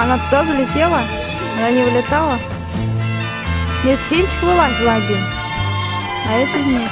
А она туда залетела? Она не вылетала? Нет, птенчик вылазил один. А это нет.